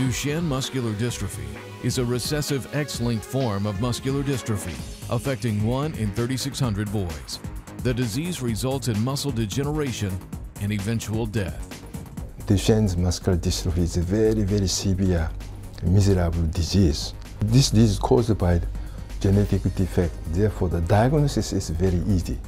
Duchenne muscular dystrophy is a recessive X-linked form of muscular dystrophy affecting 1 in 3,600 boys. The disease results in muscle degeneration and eventual death. Duchenne's muscular dystrophy is a very, very severe, miserable disease. This disease is caused by genetic defect, therefore the diagnosis is very easy.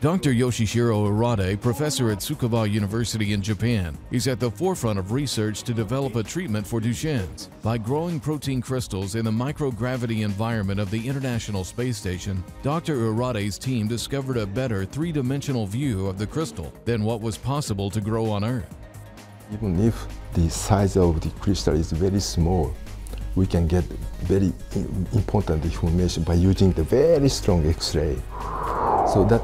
Dr. Yoshihiro Urade, professor at Tsukuba University in Japan, is at the forefront of research to develop a treatment for Duchenne's. By growing protein crystals in the microgravity environment of the International Space Station, Dr. Urade's team discovered a better three-dimensional view of the crystal than what was possible to grow on Earth. Even if the size of the crystal is very small, we can get very important information by using the very strong X-ray. So that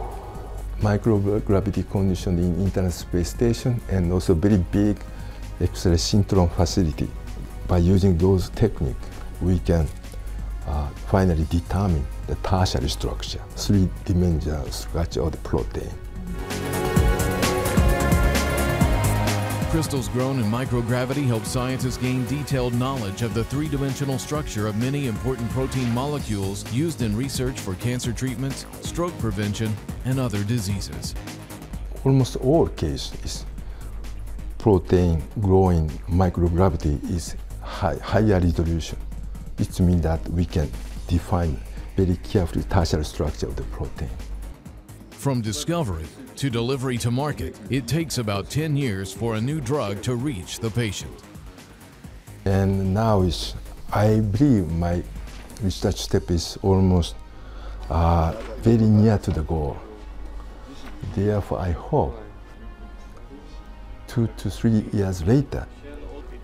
microgravity condition in International Space Station and also very big X-ray synchrotron facility. By using those techniques, we can uh, finally determine the tertiary structure, three-dimensional structure of the protein. Crystals grown in microgravity help scientists gain detailed knowledge of the three-dimensional structure of many important protein molecules used in research for cancer treatments, stroke prevention, and other diseases. Almost all cases, protein growing microgravity is high, higher resolution. It means that we can define very carefully tertiary structure of the protein. From discovery to delivery to market, it takes about 10 years for a new drug to reach the patient. And now is, I believe my research step is almost uh, very near to the goal. Therefore, I hope two to three years later,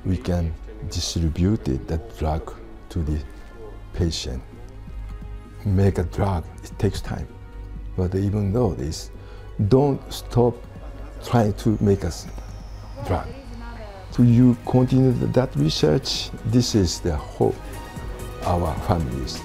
we can distribute that drug to the patient. Make a drug, it takes time. But even though this, don't stop trying to make us drug. So you continue that research, this is the hope our families